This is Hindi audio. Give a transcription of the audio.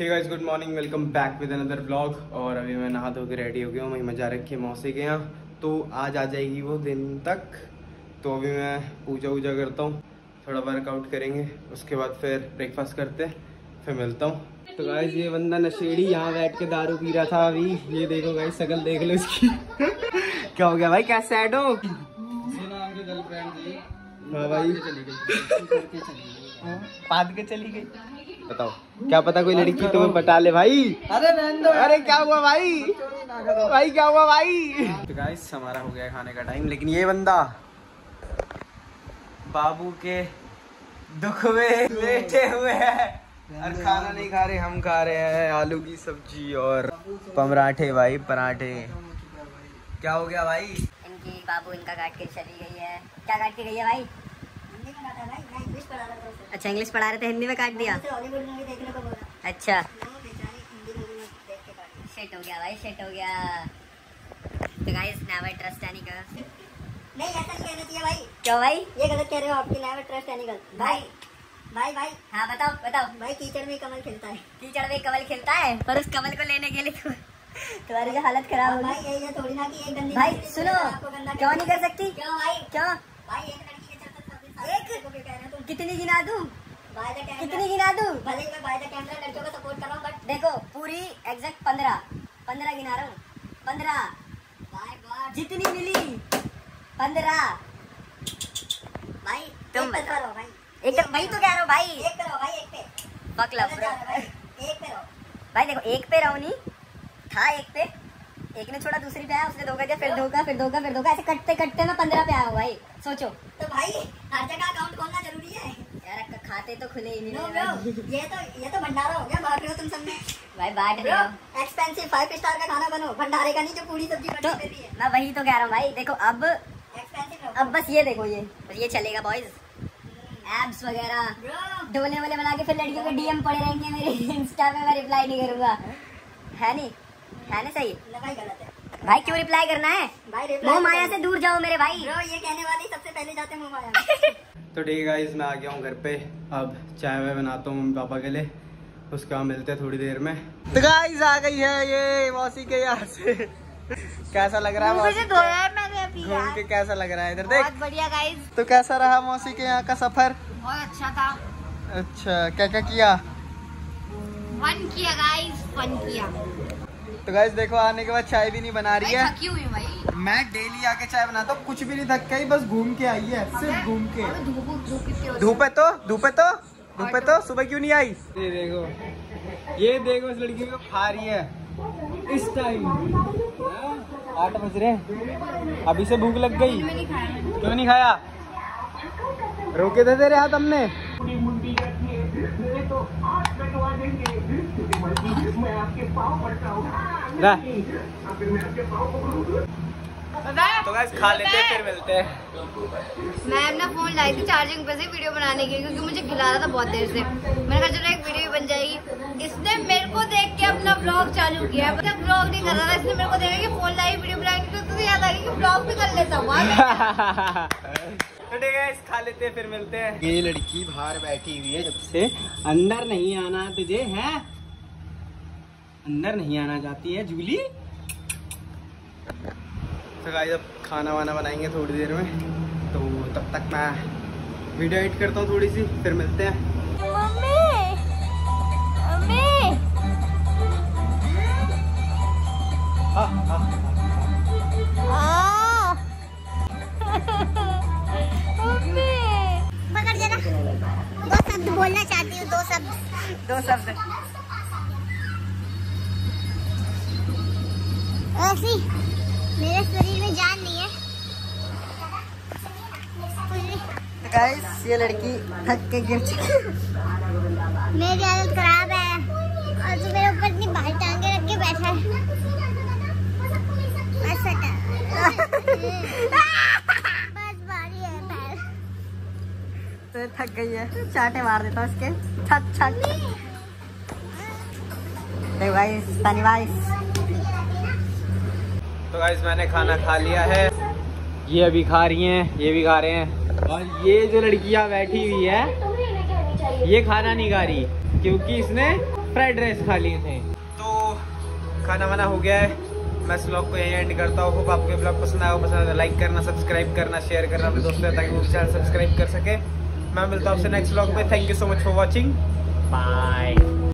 Hey guys good morning welcome back with another blog और अभी मैं नहा धो के रेडी हो गया हूँ मैं मज़ा रखी है मौसी के यहाँ। तो आज आ जाएगी वो दिन तक। तो अभी मैं पूजा वूजा करता हूँ थोड़ा वर्कआउट करेंगे उसके बाद फिर ब्रेकफास्ट करते हैं फिर मिलता हूँ। तो गाइस ये बंदा नशेड़ी यहाँ बैठ के दारू पी रहा था अभी। ये देखो गाइस शकल देख लो इसकी। क्या हो गया भाई? क्या सैड हो? हाँ भाई। पाद के चली गई। बताओ। क्या पता कोई लड़की तुम्हें पटा ले भाई? अरे अरे क्या हुआ भाई? भाई क्या हुआ भाई? तो गाइस हमारा हो गया खाने का टाइम लेकिन ये बंदा बाबू के दुख में बैठे हुए हैं और खाना नहीं खा रहे हम खा रहे हैं आलू की सब्ज़ी और पराठे भाई पराठे। क्या हो गया भाई? इनकी बाबू इनका काट के चली गई है। क्या काट के गई है भाई? अच्छा इंग्लिश पढ़ा रहे थे हिंदी में काट दिया? अच्छा। सेट हो गया भाई सेट हो गया। तो guys never trust any girl नहीं ऐसा नहीं कहना चाहिए भाई। क्यों भाई? ये गलत कह रहे हो आपकी नेवर ट्रस्ट एनी गर्ल भाई। भाई भाई। हाँ बताओ बताओ। भाई कीचड़ में कमल खिलता है। कीचड़ में कमल खिलता है? पर उस कमल को लेने के लिए तो तुम्हारी जो हालत खराब हो भाई होगी ये ये थोड़ी ना कि एक गंदी भाई सुनो। क्यों नहीं कर सकती? क्यों भाई? क्यों? भाई एक कितनी गिना दूँ? कितनी गिना दूँ? भले ही मैं बाय द कैमरा लड़कियों को सपोर्ट कर रहा हूँ बट देखो पूरी एग्जैक्ट पंद्रह। पंद्रह गिना रहा हूँ। पंद्रह। जितनी मिली पंद्रह। भाई तुम बताओ। भाई। एक तो वही तो कह रहा हूँ भाई। एक पे रहो भाई एक पे। भाई रहो। भाई देखो एक पे रहो नहीं। था एक पे। एक ने छोड़ा दूसरी पे आया उसने धोखा दिया फिर धोखा फिर धोखा फिर धोखा। ऐसे कटते कटते मैं पंद्रह पे आया हूँ भाई। सोचो। तो भाई हर जगह अकाउंट खोलना ज़रूरी है। यार खाते तो खुले ही नहीं नो मेरे ये तो ये तो भंडारा हो गया बांट रहे हो तुम सब भाई बांट रहे हो। एक्सपेंसिव फाइव स्टार का खाना बनो भंडारे का नहीं जो पूरी सब्ज़ी तो है। मैं वही तो कह रहा हूँ भाई देखो अब एक्सपेंसिव अब बस ये देखो ये बस ये चलेगा बॉयज़ एप्स वगैरह। डोले वोले बना के फिर लड़कियों के डीएम पड़े रहेंगे मेरे इंस्टा पे मैं रिप्लाई नहीं करूँगा। है नहीं? है ना सही भाई गलत है। भाई क्यों रिप्लाई करना है? भाई मोह तो माया से दूर जाओ मेरे भाई। ब्रो ये कहने वाले सबसे पहले जाते हैं माया तो ठीक है गाइस मैं आ गया हूँ घर पे। अब चाय वाय बनाता हूँ मम्मी पापा के लिए। उसका मिलते हैं थोड़ी देर में। तो गाइस आ गई है ये मौसी के यहाँ से। कैसा लग रहा है मौसी? मैंने अभी घूम के कैसा लग रहा है? इधर बहुत देख। बढ़िया गाइस तो कैसा रहा मौसी के यहाँ का सफ़र? बहुत अच्छा था। अच्छा क्या क्या? किया फन किया गाइस फन किया। तो गाइस देखो आने के बाद चाय भी नहीं बना रही है। थकी हुई भाई। मैं डेली आके चाय बनाता हूँ कुछ भी नहीं थक गई बस घूम के आई है सिर्फ़ घूम के। धूप हो धूप है तो धूप है तो धूप है तो सुबह क्यों नहीं आई? ये देखो ये देखो इस लड़की को खा रही है इस टाइम आठ बज रहे अभी से भूख लग गई। क्यों नहीं खाया? रोके थे तेरे हाथ हमने? तो guys, खा लेते हैं फिर मिलते हैं। मैं अपना फ़ोन लाई थी चार्जिंग पे से वीडियो बनाने के लिए क्योंकि मुझे खिला रहा था बहुत देर से। मैंने कहा चलो एक वीडियो बन जाएगी। इसने मेरे को देख के अपना ब्लॉग चालू किया मतलब ब्लॉग नहीं कर रहा था इसने मेरे को देखा कि फ़ोन लाई वीडियो बनाएँगे तो तुझे याद आ गया कि ब्लॉग भी कर लेता हूँ तो ठीक है खा लेते हैं फिर मिलते हैं। ये लड़की बाहर बैठी हुई है जब से अंदर नहीं आना तुझे है? अंदर नहीं आना चाहती है जूली। तो गाइस अब खाना वाना बनाएँगे थोड़ी देर में। तो तब तक मैं वीडियो एडिट करता हूँ थोड़ी सी फिर मिलते हैं। हाँ हाँ पकड़ जरा। दो शब्द बोलना चाहती हूँ दो शब्द। दो शब्द। ऐसी मेरे शरीर में जान नहीं है। तो गाइस ये लड़की थक के गिर चुकी है। मेरी हालत खराब है। और तू मेरे ऊपर इतनी भारी टांगे रख के बैठा है। है तो थक गई है। चाटे मार देता हूँ छक छक देखो गाइस सनी गाइस तो गाइस मैंने खाना खा लिया है। ये अभी खा रही हैं, ये भी खा रहे हैं। और ये जो लड़कियाँ बैठी हुई है, ये खाना नहीं खा रही, क्योंकि इसने फ्राइड राइस खा लिए थे। तो खाना वाना हो गया है। मैं इस ब्लॉग को यहीं एंड करता हूँ। आपको ब्लॉग पसंद आया हो। पसंद आया तो लाइक करना सब्सक्राइब करना शेयर करना अपने दोस्तों ताकि वो चैनल सब्सक्राइब कर सके। मैं मिलता हूँ आपसे नेक्स्ट ब्लॉग में thank you so much for watching bye